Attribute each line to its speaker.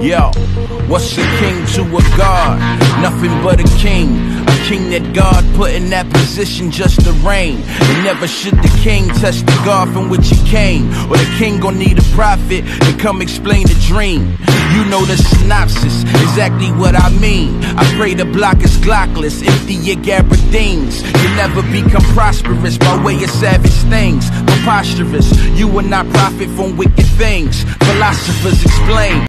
Speaker 1: Yo, what's a king to a god? Nothing but a king. A king that God put in that position just to reign. And never should the king test the God from which he came. Or the king gon' need a prophet to come explain the dream. You know the synopsis, exactly what I mean. I pray the block is glockless, empty your gabardines. You never become prosperous by way of savage things. Preposterous, you will not profit from wicked things. Philosophers explain.